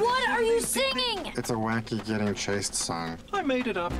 What are you singing? It's a wacky getting chased song. I made it up.